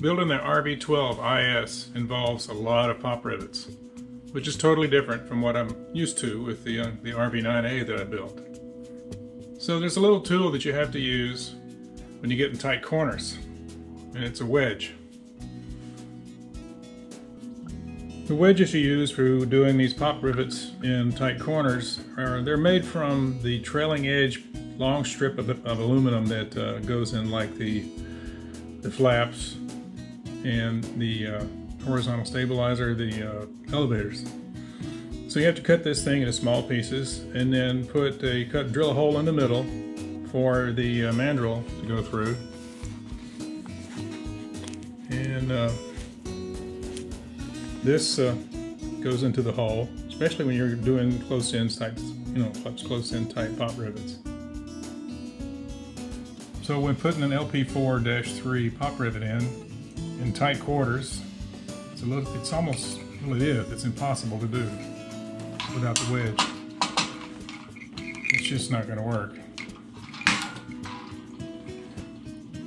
Building the RV-12 IS involves a lot of pop rivets, which is totally different from what I'm used to with the, uh, the RV-9A that I built. So there's a little tool that you have to use when you get in tight corners, and it's a wedge. The wedges you use for doing these pop rivets in tight corners are they're made from the trailing edge long strip of, of aluminum that uh, goes in like the the flaps and the uh, horizontal stabilizer, the uh, elevators. So you have to cut this thing into small pieces and then put a cut, drill a hole in the middle for the uh, mandrel to go through. And uh, this uh, goes into the hole, especially when you're doing close-in type, you know, close-in tight pop rivets. So when putting an LP4-3 pop rivet in, in tight quarters. It's a little, it's almost, well it is, it's impossible to do without the wedge. It's just not going to work.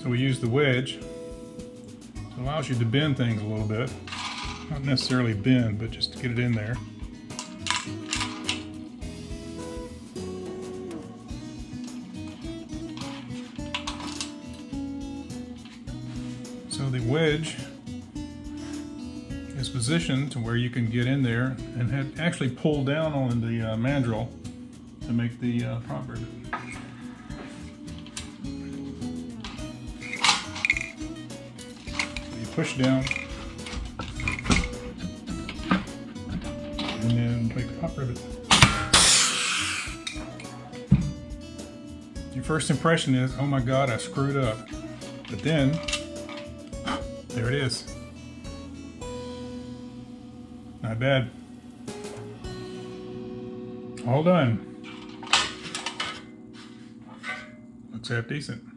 So we use the wedge. It allows you to bend things a little bit. Not necessarily bend, but just to get it in there. So the wedge is positioned to where you can get in there and actually pull down on the uh, mandrel to make the uh, proper. You push down and then make the pop rivet. Your first impression is, oh my god, I screwed up. But then there it is. Not bad. All done. Looks half decent.